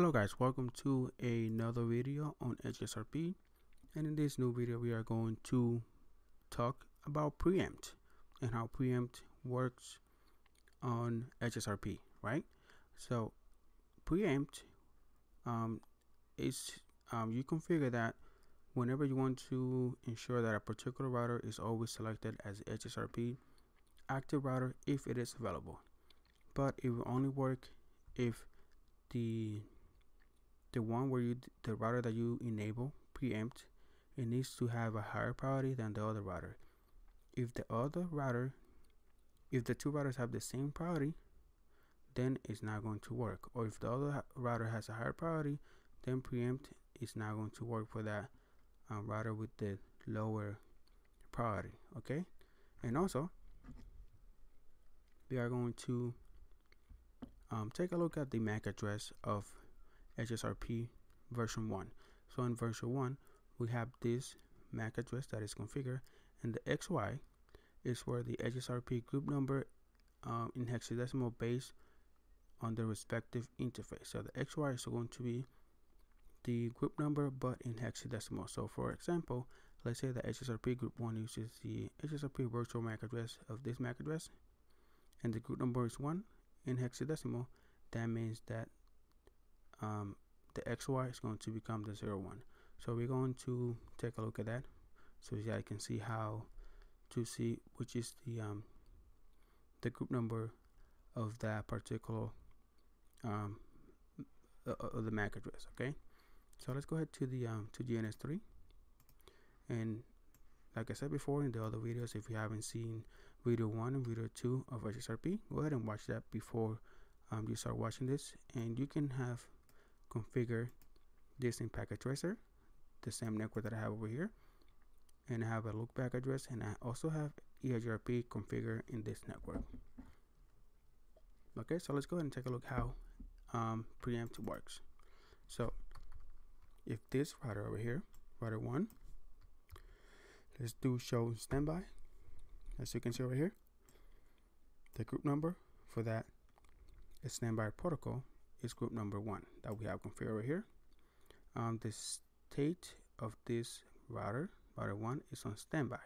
Hello guys, welcome to another video on HSRP and in this new video we are going to talk about preempt and how preempt works on HSRP, right? So preempt um, is um, you configure that whenever you want to ensure that a particular router is always selected as HSRP active router if it is available. But it will only work if the the one where you the router that you enable preempt it needs to have a higher priority than the other router. If the other router if the two routers have the same priority then it's not going to work. Or if the other router has a higher priority then preempt is not going to work for that um, router with the lower priority okay? And also we are going to um, take a look at the MAC address of HSRP version 1. So in version 1, we have this MAC address that is configured, and the XY is where the HSRP group number um, in hexadecimal base on the respective interface. So the XY is going to be the group number but in hexadecimal. So for example, let's say the HSRP group 1 uses the HSRP virtual MAC address of this MAC address and the group number is 1 in hexadecimal, that means that um, the XY is going to become the 0, 1. So we're going to take a look at that so you guys can see how to see which is the um, the group number of that particular um, uh, of the MAC address. Okay, so let's go ahead to the um, to GNS3 and like I said before in the other videos, if you haven't seen video 1 and video 2 of HSRP, go ahead and watch that before um, you start watching this. And you can have configure this in packet tracer, the same network that I have over here. And I have a loopback address and I also have EIGRP configured in this network. Okay, so let's go ahead and take a look how um, preempt works. So if this router over here, router 1, let's do show standby as you can see over here the group number for that is standby protocol is group number one that we have configured over here. Um, the state of this router router one is on standby.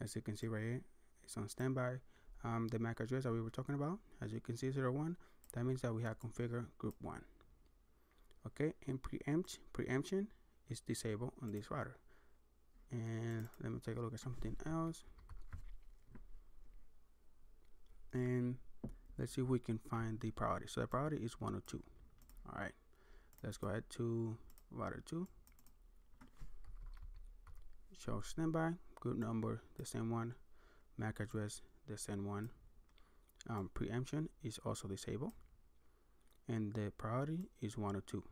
As you can see right here it's on standby. Um, the MAC address that we were talking about as you can see 01 that means that we have configured group one. Okay and preempt preemption is disabled on this router. And let me take a look at something else. And let's see if we can find the priority. So the priority is 102 all right let's go ahead to router 2 show standby. Group number the same one. MAC address the same one. Um, preemption is also disabled and the priority is 102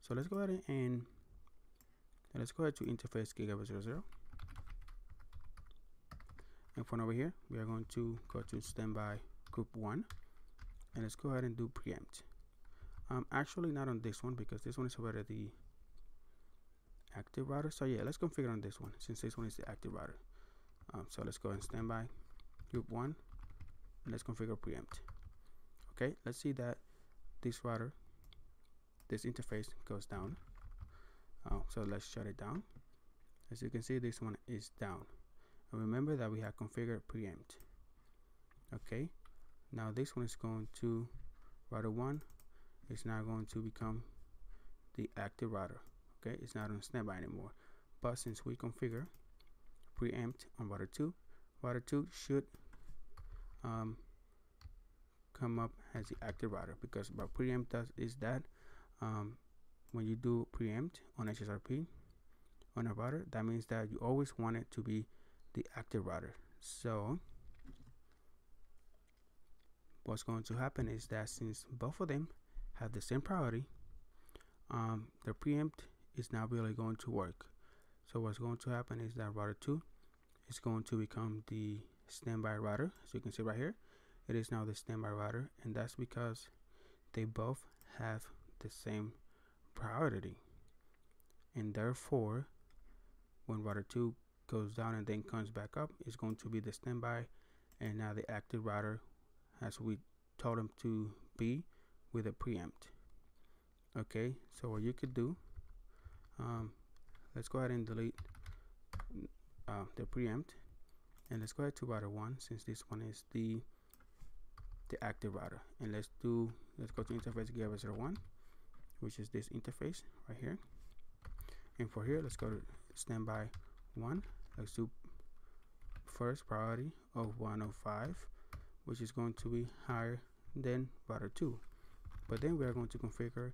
so let's go ahead and let's go ahead to interface gigabit 00 and from over here we are going to go to standby group 1 and let's go ahead and do preempt. Um, actually not on this one because this one is already the active router. So yeah let's configure on this one since this one is the active router. Um, so let's go and standby group 1 and let's configure preempt. Okay let's see that this router this interface goes down. Oh, so let's shut it down. As you can see, this one is down. And remember that we have configured preempt. Okay, now this one is going to router 1 it's now going to become the active router. Okay, it's not on standby anymore. But since we configure preempt on router 2, router 2 should um, come up as the active router because what preempt does is that um, when you do preempt on HSRP on a router, that means that you always want it to be the active router. So what's going to happen is that since both of them have the same priority, um, the preempt is not really going to work. So what's going to happen is that router 2 is going to become the standby router. As you can see right here, it is now the standby router, and that's because they both have the same priority and therefore when router 2 goes down and then comes back up it's going to be the standby and now the active router as we told them to be with a preempt. Okay so what you could do um, let's go ahead and delete uh, the preempt and let's go ahead to router 1 since this one is the the active router. And let's do let's go to interface get router 1 which is this interface right here. And for here let's go to standby 1 let's do first priority of 105 which is going to be higher than router 2 but then we are going to configure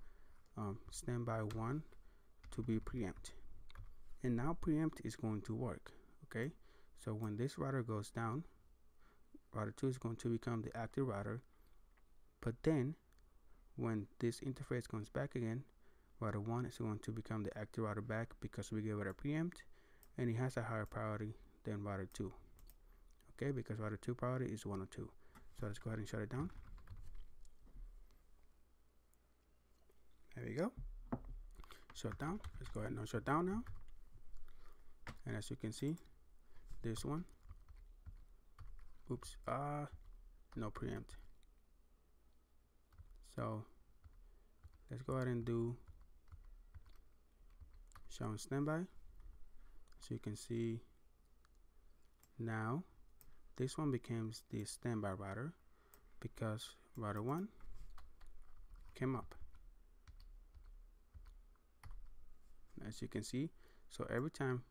um, standby 1 to be preempt. And now preempt is going to work okay? So when this router goes down router 2 is going to become the active router. But then when this interface comes back again router 1 is going to become the active router back because we gave it a preempt and it has a higher priority than router 2 okay? Because router 2 priority is 102 so let's go ahead and shut it down. There we go. Shut down. Let's go ahead and shut down now. And as you can see this one. Oops. Ah uh, no preempt so let's go ahead and do show on standby. So you can see now this one becomes the standby router because router 1 came up. As you can see so every time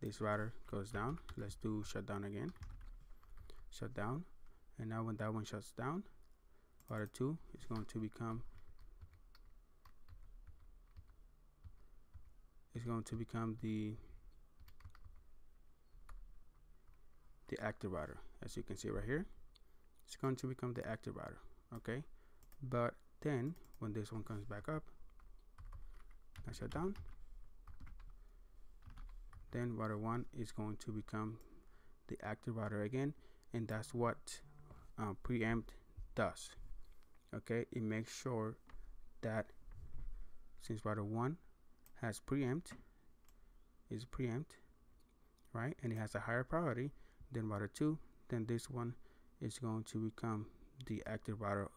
this router goes down let's do shutdown again. Shut down and now when that one shuts down router 2 is going to become is going to become the the active router as you can see right here. It's going to become the active router okay? But then when this one comes back up I shut down. Then router 1 is going to become the active router again and that's what uh, preempt does okay? It makes sure that since router 1 has preempt is preempt right? And it has a higher priority than router 2 then this one is going to become the active router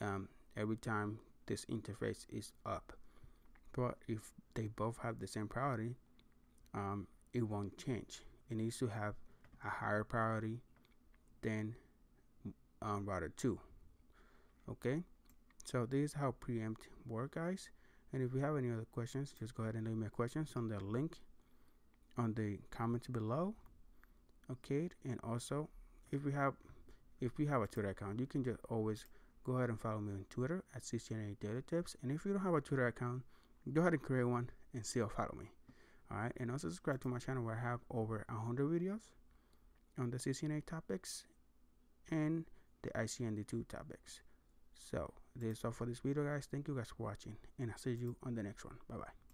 um, every time this interface is up but if they both have the same priority um, it won't change. It needs to have a higher priority than um, router 2. Okay, so this is how preempt work, guys. And if you have any other questions, just go ahead and leave me questions on the link on the comments below. Okay, and also if you have if you have a Twitter account, you can just always go ahead and follow me on Twitter at CCNA Daily Tips. And if you don't have a Twitter account, go ahead and create one and still follow me all right and also subscribe to my channel where i have over 100 videos on the ccna topics and the icnd2 topics. So this is all for this video guys. Thank you guys for watching and i'll see you on the next one. Bye bye